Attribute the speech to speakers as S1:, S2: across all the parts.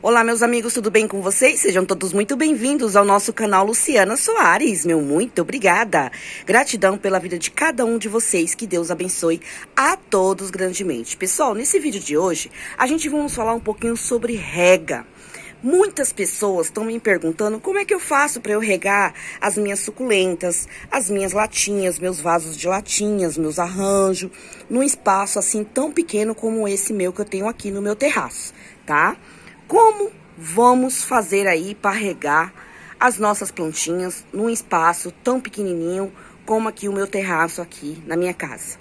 S1: Olá, meus amigos, tudo bem com vocês? Sejam todos muito bem-vindos ao nosso canal Luciana Soares. Meu muito obrigada. Gratidão pela vida de cada um de vocês. Que Deus abençoe a todos grandemente. Pessoal, nesse vídeo de hoje, a gente vamos falar um pouquinho sobre rega. Muitas pessoas estão me perguntando como é que eu faço para eu regar as minhas suculentas, as minhas latinhas, meus vasos de latinhas, meus arranjos, num espaço assim tão pequeno como esse meu que eu tenho aqui no meu terraço, tá? Como vamos fazer aí para regar as nossas plantinhas num espaço tão pequenininho como aqui o meu terraço aqui na minha casa?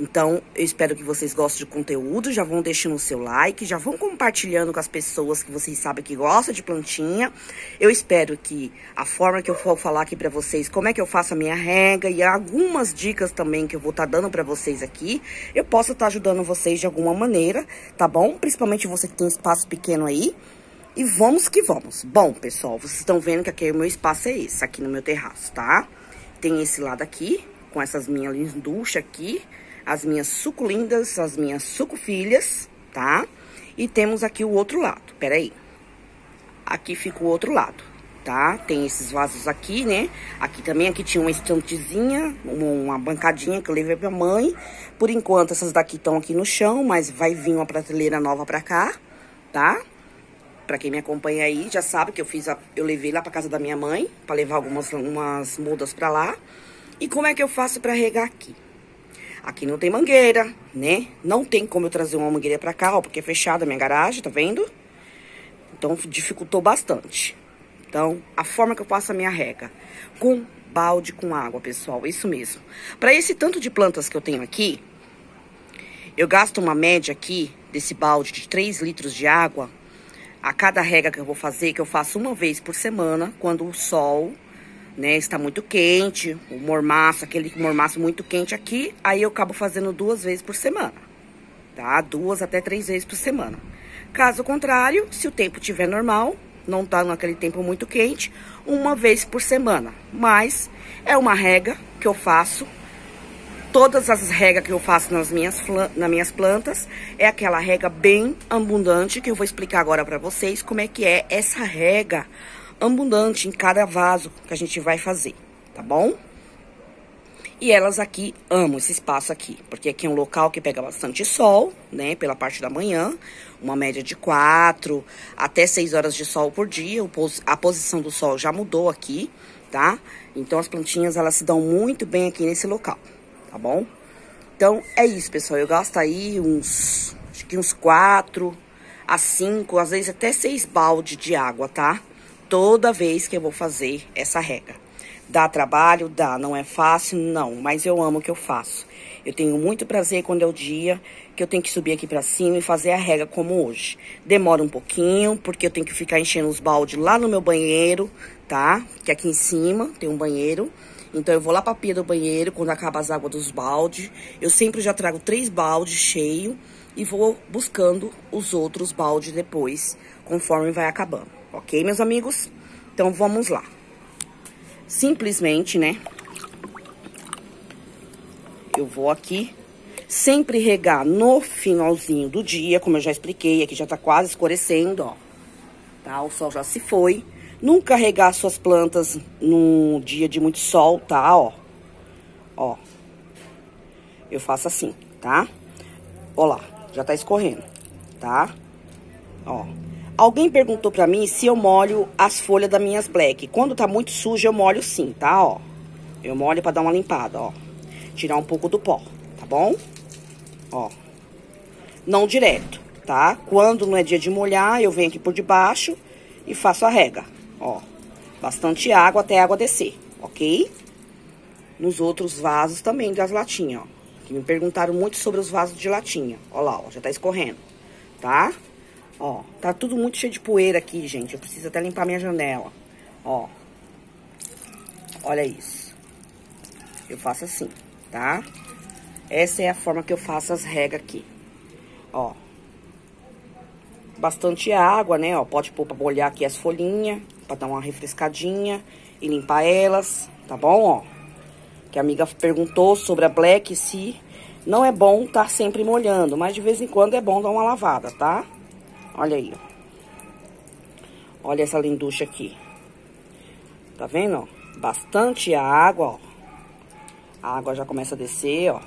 S1: Então, eu espero que vocês gostem do conteúdo, já vão deixando o seu like, já vão compartilhando com as pessoas que vocês sabem que gostam de plantinha. Eu espero que a forma que eu vou falar aqui pra vocês, como é que eu faço a minha rega e algumas dicas também que eu vou estar tá dando pra vocês aqui, eu possa estar tá ajudando vocês de alguma maneira, tá bom? Principalmente você que tem espaço pequeno aí. E vamos que vamos. Bom, pessoal, vocês estão vendo que aqui o meu espaço é esse, aqui no meu terraço, tá? Tem esse lado aqui, com essas minhas linduchas aqui, as minhas suculindas, as minhas sucufilhas, tá? E temos aqui o outro lado, peraí. Aqui fica o outro lado, tá? Tem esses vasos aqui, né? Aqui também, aqui tinha uma estantezinha, uma bancadinha que eu levei pra mãe. Por enquanto, essas daqui estão aqui no chão, mas vai vir uma prateleira nova pra cá, tá? Pra quem me acompanha aí, já sabe que eu fiz, a, eu levei lá pra casa da minha mãe, pra levar algumas umas mudas pra lá. E como é que eu faço pra regar aqui? Aqui não tem mangueira, né? Não tem como eu trazer uma mangueira pra cá, ó, porque é fechada a minha garagem, tá vendo? Então, dificultou bastante. Então, a forma que eu faço a minha rega, com balde com água, pessoal, isso mesmo. Para esse tanto de plantas que eu tenho aqui, eu gasto uma média aqui, desse balde de 3 litros de água, a cada rega que eu vou fazer, que eu faço uma vez por semana, quando o sol né? Está muito quente, o mormaço, aquele mormaço muito quente aqui, aí eu acabo fazendo duas vezes por semana, tá? Duas até três vezes por semana. Caso contrário, se o tempo estiver normal, não tá naquele tempo muito quente, uma vez por semana. Mas é uma rega que eu faço. Todas as regas que eu faço nas minhas, nas minhas plantas é aquela rega bem abundante que eu vou explicar agora para vocês como é que é essa rega abundante em cada vaso que a gente vai fazer, tá bom? E elas aqui amam esse espaço aqui, porque aqui é um local que pega bastante sol, né, pela parte da manhã, uma média de 4 até 6 horas de sol por dia. A posição do sol já mudou aqui, tá? Então as plantinhas elas se dão muito bem aqui nesse local, tá bom? Então é isso, pessoal. Eu gasto aí uns, acho que uns 4 a 5, às vezes até 6 balde de água, tá? Toda vez que eu vou fazer essa rega. Dá trabalho? Dá. Não é fácil? Não. Mas eu amo o que eu faço. Eu tenho muito prazer quando é o dia que eu tenho que subir aqui pra cima e fazer a rega como hoje. Demora um pouquinho, porque eu tenho que ficar enchendo os baldes lá no meu banheiro, tá? Que aqui em cima tem um banheiro. Então, eu vou lá pra pia do banheiro, quando acaba as águas dos baldes. Eu sempre já trago três baldes cheios e vou buscando os outros baldes depois, conforme vai acabando. Ok, meus amigos? Então, vamos lá. Simplesmente, né? Eu vou aqui sempre regar no finalzinho do dia, como eu já expliquei, aqui já tá quase escurecendo, ó. Tá? O sol já se foi. Nunca regar suas plantas num dia de muito sol, tá? Ó. Ó. Eu faço assim, tá? Ó lá, já tá escorrendo, tá? Ó. Alguém perguntou pra mim se eu molho as folhas das minhas black. Quando tá muito suja, eu molho sim, tá? Ó, eu molho pra dar uma limpada, ó. Tirar um pouco do pó, tá bom? Ó. Não direto, tá? Quando não é dia de molhar, eu venho aqui por debaixo e faço a rega, ó. Bastante água até a água descer, ok? Nos outros vasos também das latinhas, ó. Que me perguntaram muito sobre os vasos de latinha. Ó lá, ó, já tá escorrendo, tá? Ó, tá tudo muito cheio de poeira aqui, gente. Eu preciso até limpar minha janela. Ó. Olha isso. Eu faço assim, tá? Essa é a forma que eu faço as regas aqui. Ó. Bastante água, né? Ó, pode pôr pra molhar aqui as folhinhas, pra dar uma refrescadinha e limpar elas, tá bom? Ó. Que a amiga perguntou sobre a Black se não é bom estar tá sempre molhando, mas de vez em quando é bom dar uma lavada, tá? Olha aí, ó. Olha essa linducha aqui. Tá vendo, ó? Bastante água, ó. A água já começa a descer, ó.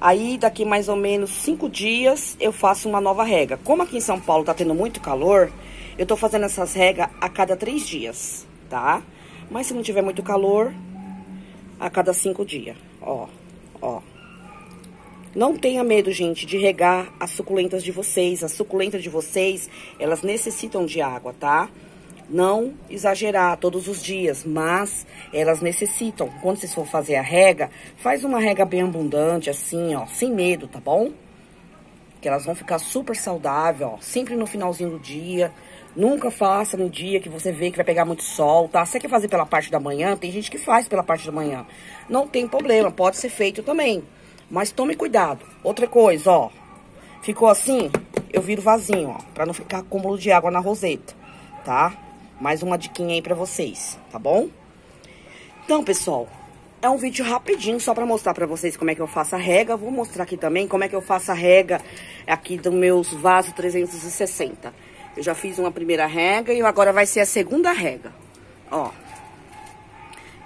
S1: Aí, daqui mais ou menos cinco dias, eu faço uma nova rega. Como aqui em São Paulo tá tendo muito calor, eu tô fazendo essas regas a cada três dias, tá? Mas se não tiver muito calor, a cada cinco dias, ó, ó. Não tenha medo, gente, de regar as suculentas de vocês. As suculentas de vocês, elas necessitam de água, tá? Não exagerar todos os dias, mas elas necessitam. Quando vocês for fazer a rega, faz uma rega bem abundante, assim, ó, sem medo, tá bom? Que elas vão ficar super saudáveis, ó, sempre no finalzinho do dia. Nunca faça no dia que você vê que vai pegar muito sol, tá? Você quer fazer pela parte da manhã? Tem gente que faz pela parte da manhã. Não tem problema, pode ser feito também. Mas tome cuidado. Outra coisa, ó. Ficou assim, eu viro vasinho, ó. Pra não ficar acúmulo de água na roseta, tá? Mais uma diquinha aí pra vocês, tá bom? Então, pessoal, é um vídeo rapidinho só pra mostrar pra vocês como é que eu faço a rega. Vou mostrar aqui também como é que eu faço a rega aqui dos meus vasos 360. Eu já fiz uma primeira rega e agora vai ser a segunda rega. Ó.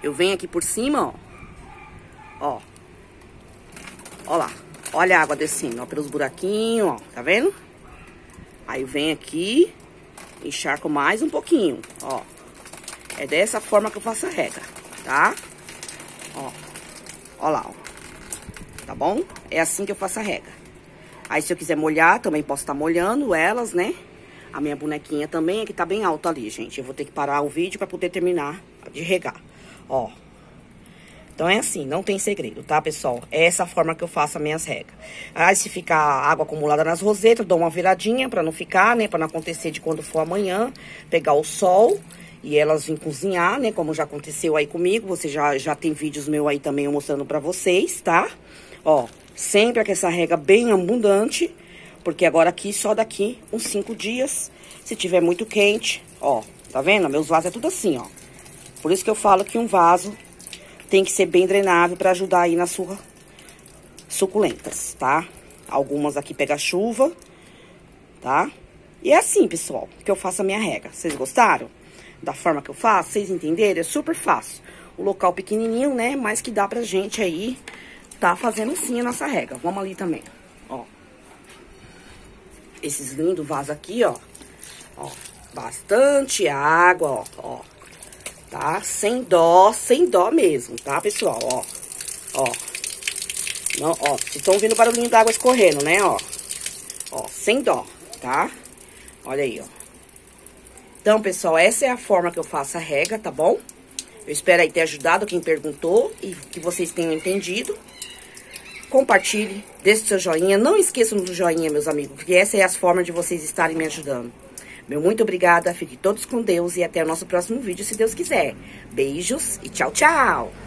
S1: Eu venho aqui por cima, ó. Ó. Ó lá. Olha a água descendo, ó, pelos buraquinhos, ó. Tá vendo? Aí vem aqui, encharco mais um pouquinho, ó. É dessa forma que eu faço a rega, tá? Ó. Ó lá, ó. Tá bom? É assim que eu faço a rega. Aí, se eu quiser molhar, também posso estar tá molhando elas, né? A minha bonequinha também, é que tá bem alta ali, gente. Eu vou ter que parar o vídeo pra poder terminar de regar. Ó, então é assim, não tem segredo, tá, pessoal? É essa forma que eu faço as minhas regas. Aí se ficar água acumulada nas rosetas, dou uma viradinha pra não ficar, né? Pra não acontecer de quando for amanhã, pegar o sol e elas vêm cozinhar, né? Como já aconteceu aí comigo, você já, já tem vídeos meus aí também mostrando pra vocês, tá? Ó, sempre com essa rega bem abundante, porque agora aqui, só daqui uns cinco dias, se tiver muito quente, ó, tá vendo? Meus vasos é tudo assim, ó. Por isso que eu falo que um vaso tem que ser bem drenável para ajudar aí nas suas suculentas, tá? Algumas aqui pega chuva, tá? E é assim, pessoal, que eu faço a minha rega. Vocês gostaram da forma que eu faço? Vocês entenderam? É super fácil. O local pequenininho, né? Mas que dá pra gente aí tá fazendo sim a nossa rega. Vamos ali também, ó. Esses lindos vasos aqui, ó. Ó, bastante água, ó, ó tá? Sem dó, sem dó mesmo, tá, pessoal? Ó, ó. Não, ó, vocês estão ouvindo o barulhinho da água escorrendo, né, ó? Ó, sem dó, tá? Olha aí, ó. Então, pessoal, essa é a forma que eu faço a rega, tá bom? Eu espero aí ter ajudado quem perguntou e que vocês tenham entendido. Compartilhe, deixe seu joinha. Não esqueçam do joinha, meus amigos, porque essa é a forma de vocês estarem me ajudando. Meu muito obrigada, fiquem todos com Deus e até o nosso próximo vídeo, se Deus quiser. Beijos e tchau, tchau!